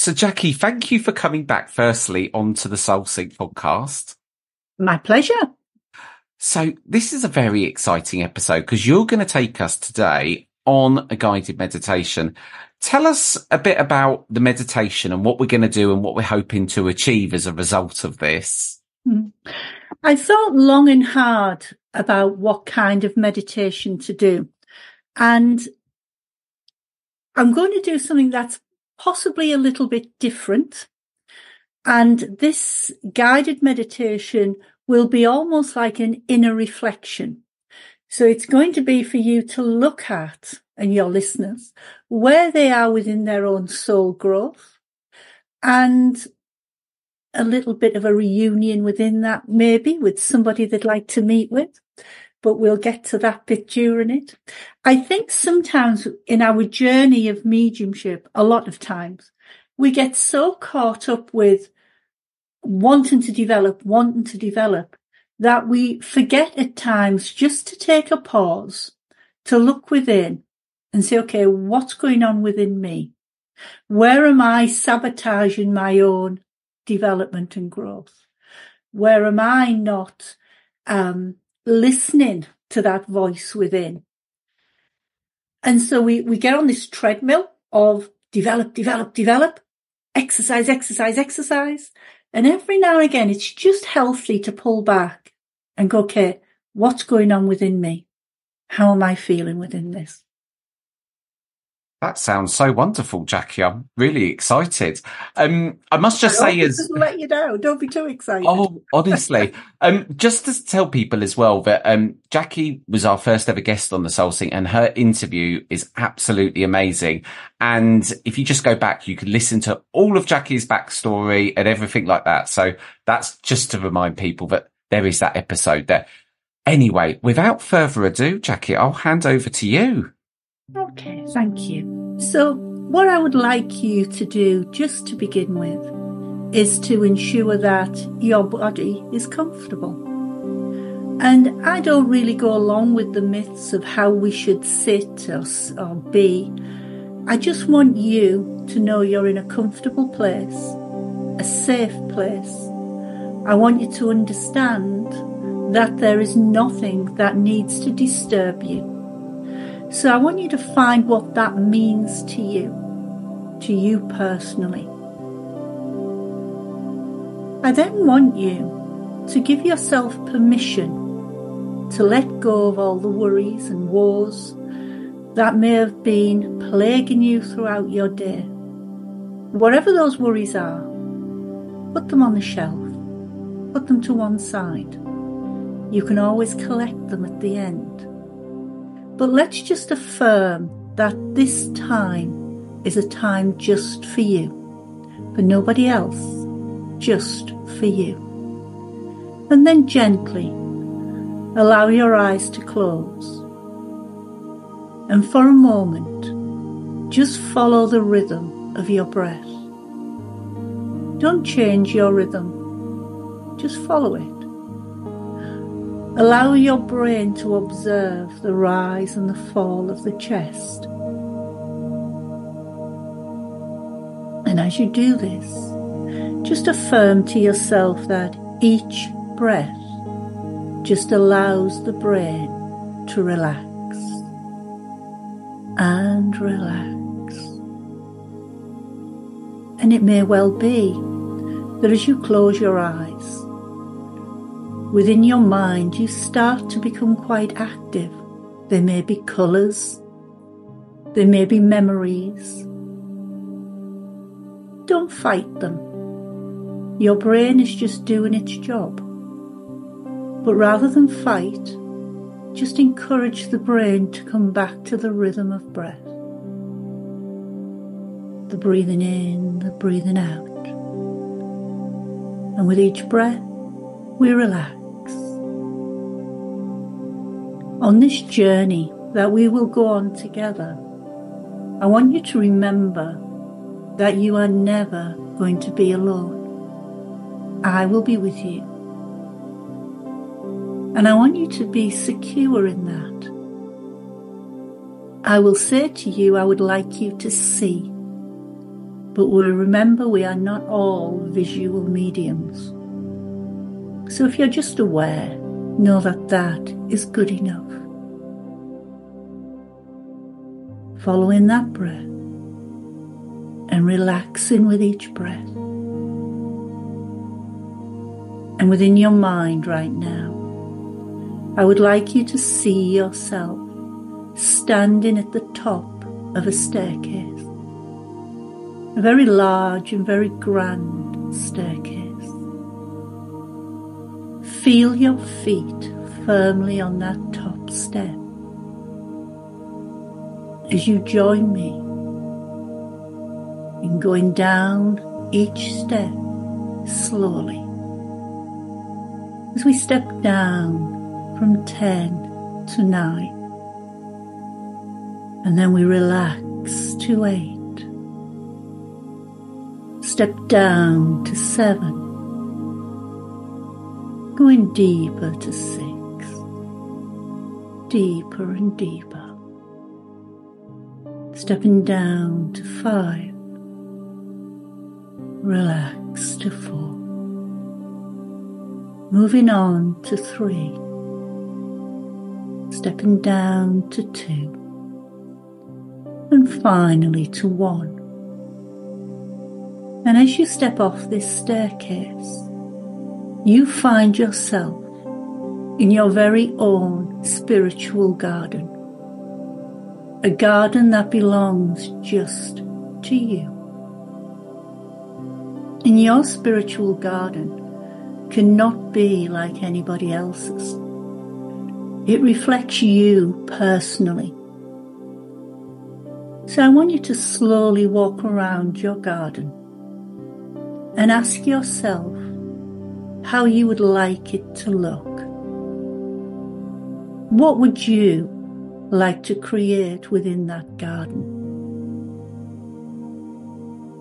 So, Jackie, thank you for coming back firstly onto the Soul Sync podcast. My pleasure. So, this is a very exciting episode because you're going to take us today on a guided meditation. Tell us a bit about the meditation and what we're going to do and what we're hoping to achieve as a result of this. Hmm. I thought long and hard about what kind of meditation to do. And I'm going to do something that's possibly a little bit different. And this guided meditation will be almost like an inner reflection. So it's going to be for you to look at and your listeners where they are within their own soul growth and a little bit of a reunion within that, maybe with somebody they'd like to meet with. But we'll get to that bit during it. I think sometimes in our journey of mediumship, a lot of times we get so caught up with wanting to develop, wanting to develop that we forget at times just to take a pause, to look within and say, okay, what's going on within me? Where am I sabotaging my own development and growth? Where am I not um, listening to that voice within? And so we, we get on this treadmill of develop, develop, develop, exercise, exercise, exercise. And every now and again, it's just healthy to pull back and go, okay, what's going on within me? How am I feeling within this? That sounds so wonderful, Jackie. I'm really excited. Um, I must just say, as let you know, don't be too excited. Oh, honestly, um, just to tell people as well that um, Jackie was our first ever guest on the Soul Sync, and her interview is absolutely amazing. And if you just go back, you can listen to all of Jackie's backstory and everything like that. So that's just to remind people that there is that episode there. Anyway, without further ado, Jackie, I'll hand over to you. Okay, thank you. So, what I would like you to do, just to begin with, is to ensure that your body is comfortable. And I don't really go along with the myths of how we should sit or, or be. I just want you to know you're in a comfortable place, a safe place. I want you to understand that there is nothing that needs to disturb you. So I want you to find what that means to you, to you personally. I then want you to give yourself permission to let go of all the worries and woes that may have been plaguing you throughout your day. Whatever those worries are, put them on the shelf, put them to one side. You can always collect them at the end. But let's just affirm that this time is a time just for you, for nobody else, just for you. And then gently allow your eyes to close. And for a moment, just follow the rhythm of your breath. Don't change your rhythm, just follow it. Allow your brain to observe the rise and the fall of the chest. And as you do this, just affirm to yourself that each breath just allows the brain to relax and relax. And it may well be that as you close your eyes, Within your mind, you start to become quite active. There may be colours, there may be memories. Don't fight them. Your brain is just doing its job. But rather than fight, just encourage the brain to come back to the rhythm of breath. The breathing in, the breathing out. And with each breath, we relax. On this journey that we will go on together, I want you to remember that you are never going to be alone. I will be with you. And I want you to be secure in that. I will say to you, I would like you to see. but we remember we are not all visual mediums. So if you're just aware, know that that is good enough. Following that breath and relaxing with each breath. And within your mind right now, I would like you to see yourself standing at the top of a staircase, a very large and very grand staircase. Feel your feet firmly on that top step as you join me in going down each step slowly. As we step down from 10 to 9, and then we relax to 8. Step down to 7 going deeper to six, deeper and deeper, stepping down to five, relax to four, moving on to three, stepping down to two, and finally to one. And as you step off this staircase, you find yourself in your very own spiritual garden. A garden that belongs just to you. In your spiritual garden cannot be like anybody else's. It reflects you personally. So I want you to slowly walk around your garden and ask yourself how you would like it to look. What would you like to create within that garden?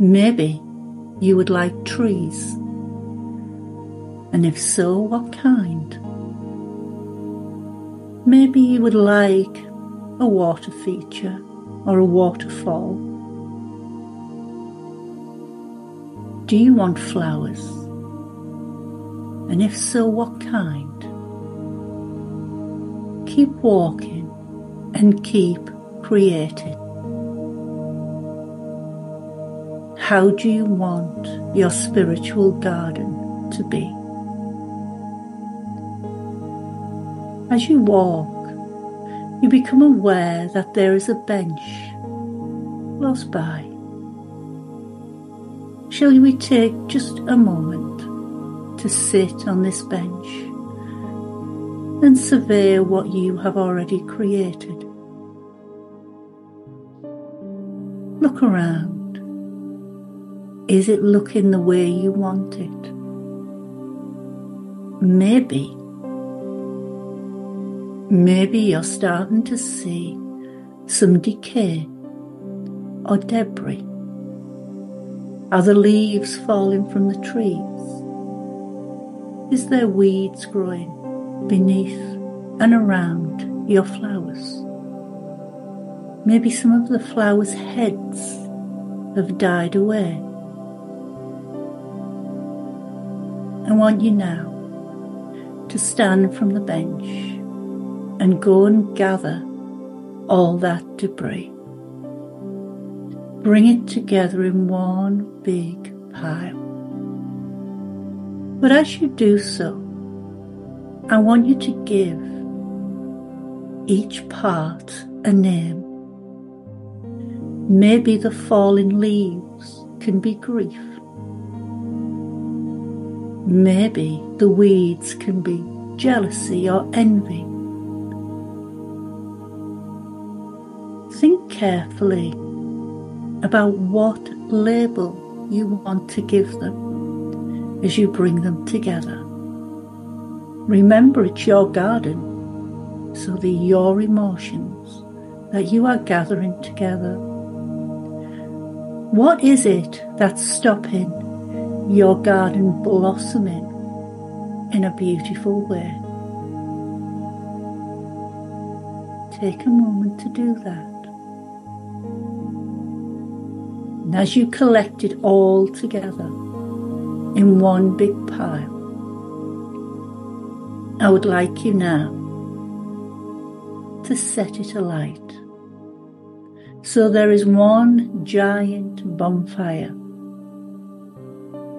Maybe you would like trees. And if so, what kind? Maybe you would like a water feature or a waterfall. Do you want flowers? And if so, what kind? Keep walking and keep creating. How do you want your spiritual garden to be? As you walk, you become aware that there is a bench close by. Shall we take just a moment to sit on this bench and survey what you have already created. Look around. Is it looking the way you want it? Maybe. Maybe you're starting to see some decay or debris. Are the leaves falling from the trees? Is there weeds growing beneath and around your flowers? Maybe some of the flowers' heads have died away. I want you now to stand from the bench and go and gather all that debris. Bring it together in one big pile. But as you do so, I want you to give each part a name. Maybe the fallen leaves can be grief. Maybe the weeds can be jealousy or envy. Think carefully about what label you want to give them as you bring them together. Remember, it's your garden, so they're your emotions that you are gathering together. What is it that's stopping your garden blossoming in a beautiful way? Take a moment to do that. And as you collect it all together in one big pile, I would like you now to set it alight. So there is one giant bonfire.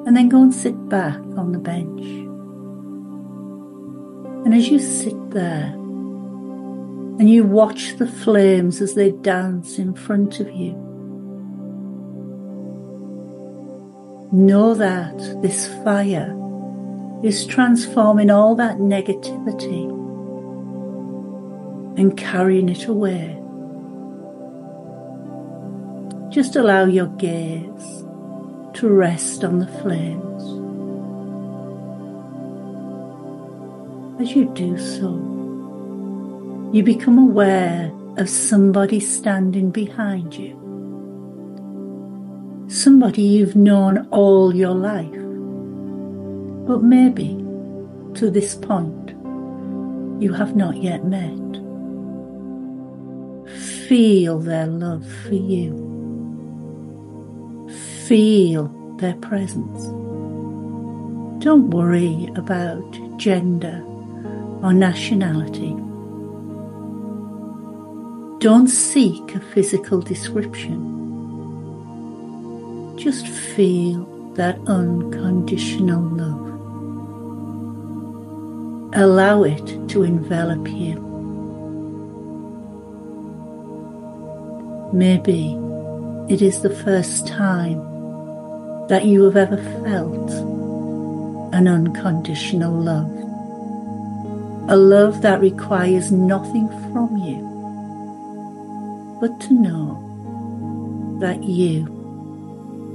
And then go and sit back on the bench. And as you sit there and you watch the flames as they dance in front of you, know that this fire is transforming all that negativity and carrying it away. Just allow your gaze to rest on the flames. As you do so, you become aware of somebody standing behind you. Somebody you've known all your life. But maybe to this point you have not yet met. Feel their love for you. Feel their presence. Don't worry about gender or nationality. Don't seek a physical description. Just feel that unconditional love. Allow it to envelop you. Maybe it is the first time that you have ever felt an unconditional love. A love that requires nothing from you but to know that you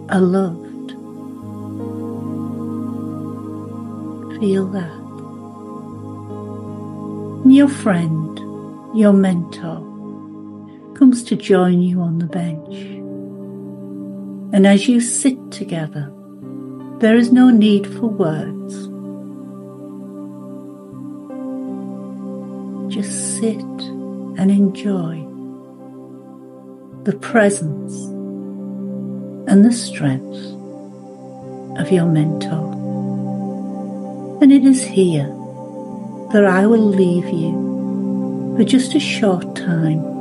loved. Feel that. Your friend, your mentor, comes to join you on the bench. And as you sit together, there is no need for words. Just sit and enjoy the presence and the strength of your mentor. And it is here that I will leave you for just a short time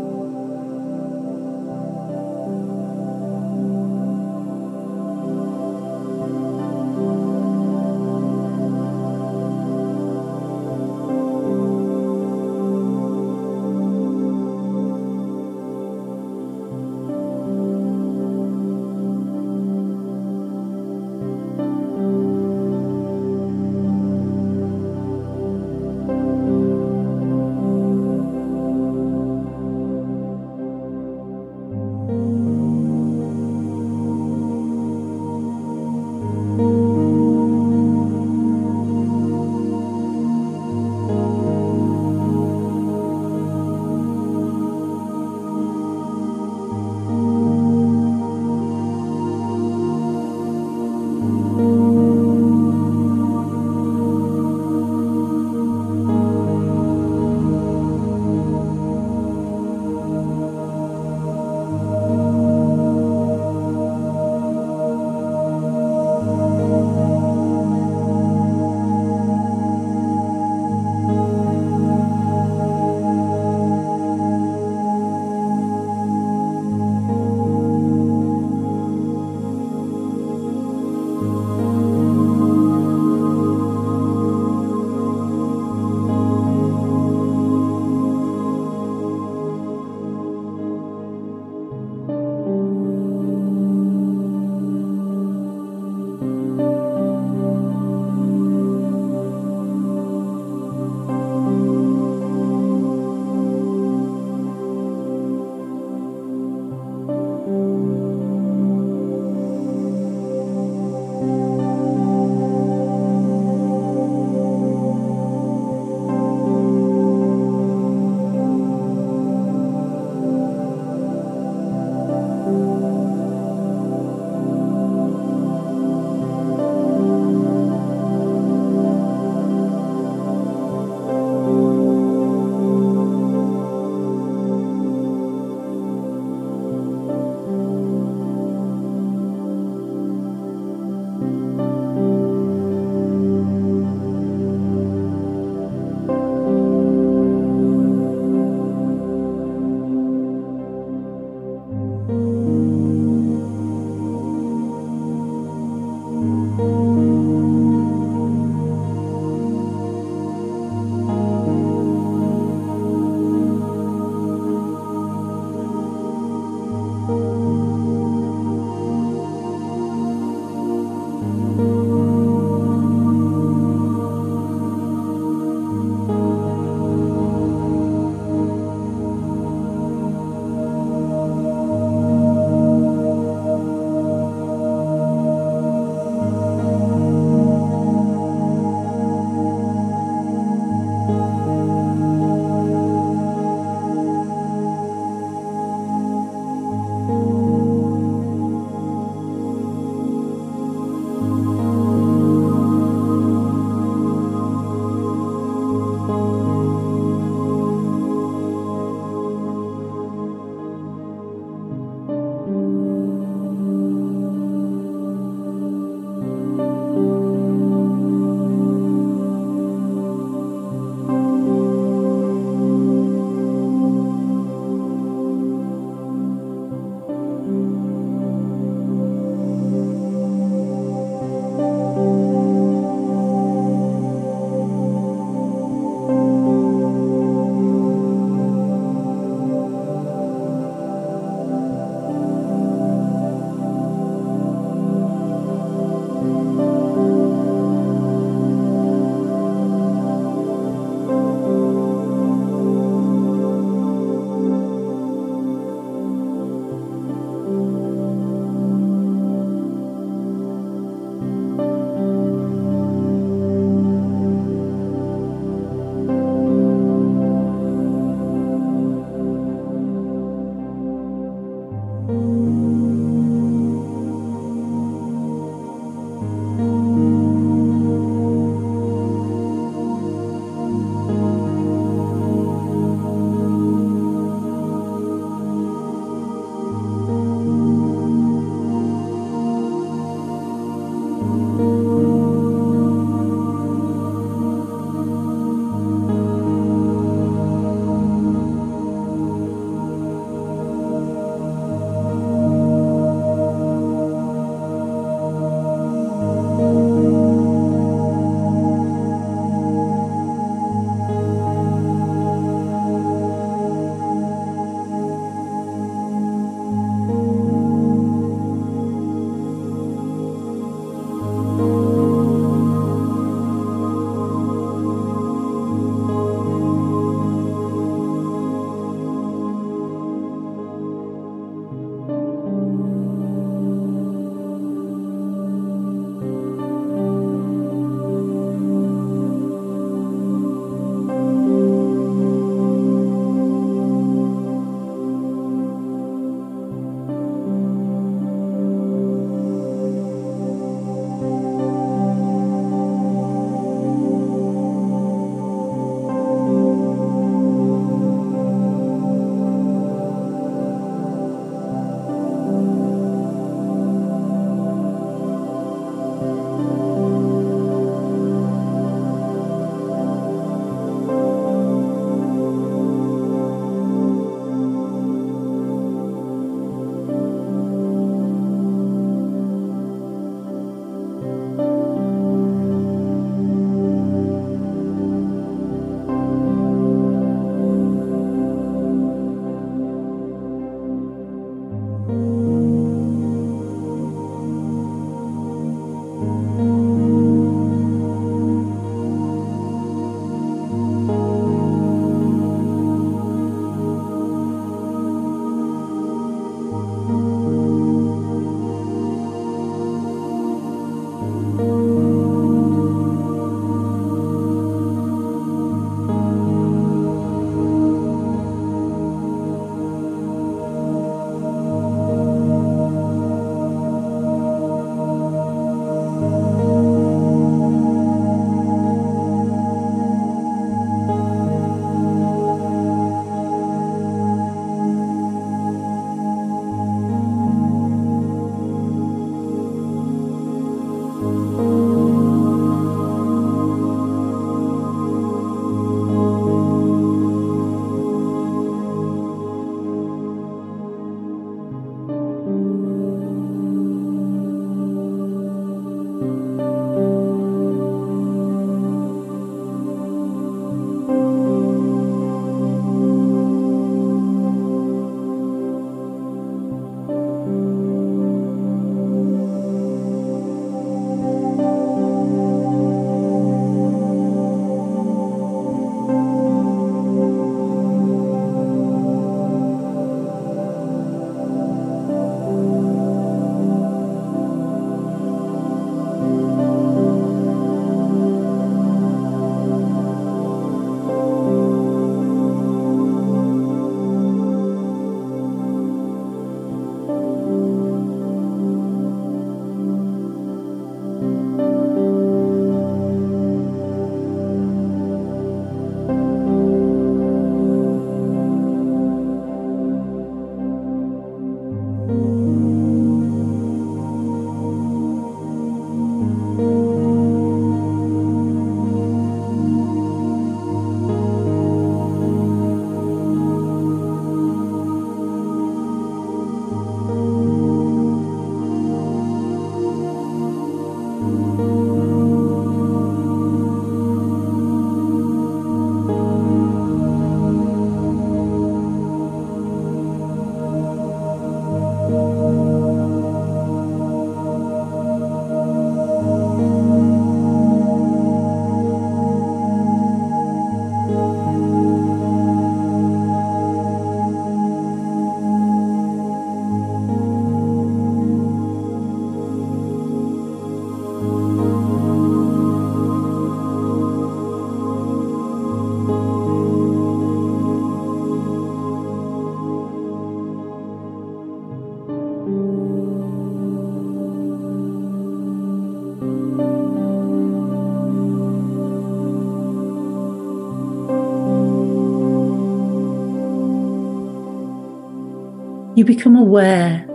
You become aware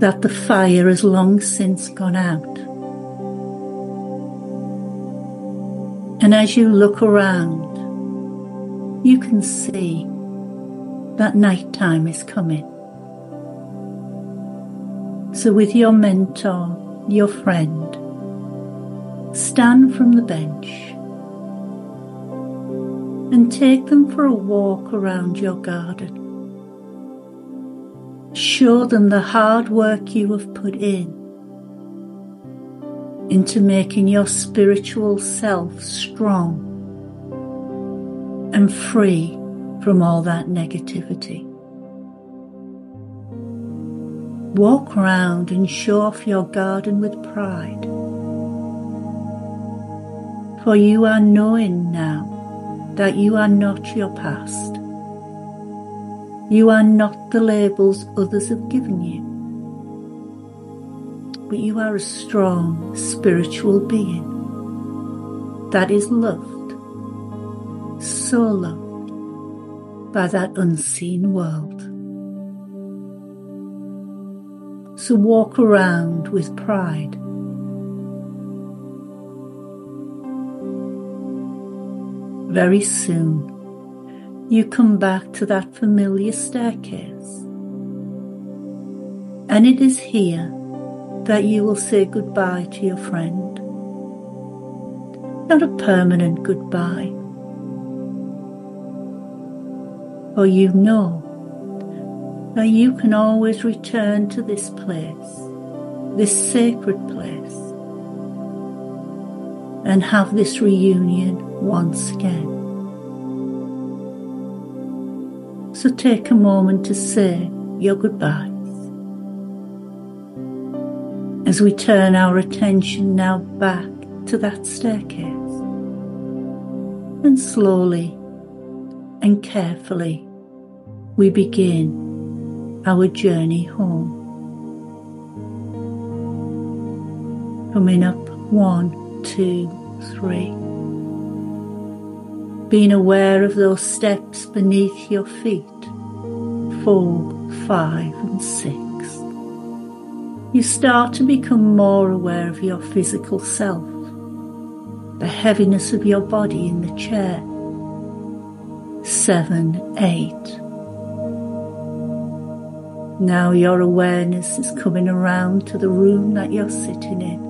that the fire has long since gone out. And as you look around, you can see that night time is coming. So, with your mentor, your friend, stand from the bench and take them for a walk around your garden. Show them the hard work you have put in into making your spiritual self strong and free from all that negativity. Walk round and show off your garden with pride. For you are knowing now that you are not your past. You are not the labels others have given you. But you are a strong spiritual being that is loved, so loved by that unseen world. So walk around with pride. Very soon, you come back to that familiar staircase. And it is here that you will say goodbye to your friend. Not a permanent goodbye. For you know that you can always return to this place, this sacred place, and have this reunion once again. So take a moment to say your goodbyes. As we turn our attention now back to that staircase and slowly and carefully we begin our journey home. Coming up one, two, three. Being aware of those steps beneath your feet. Four, five, and six. You start to become more aware of your physical self, the heaviness of your body in the chair. Seven, eight, now your awareness is coming around to the room that you're sitting in.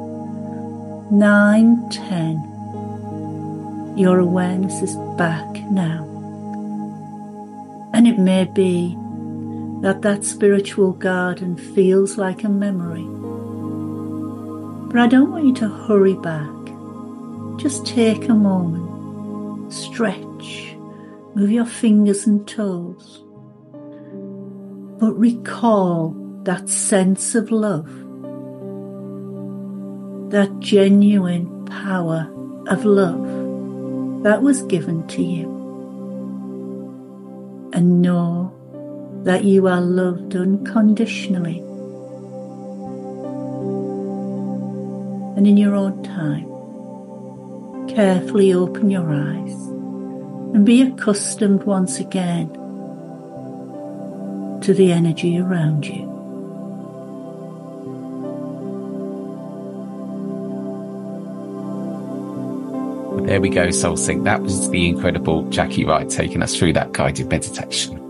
Nine, ten. Your awareness is back now. And it may be that that spiritual garden feels like a memory. But I don't want you to hurry back. Just take a moment, stretch, move your fingers and toes but recall that sense of love, that genuine power of love that was given to you. And know that you are loved unconditionally. And in your own time, carefully open your eyes and be accustomed once again to the energy around you. There we go, Soul Sync. That was the incredible Jackie Wright taking us through that guided meditation.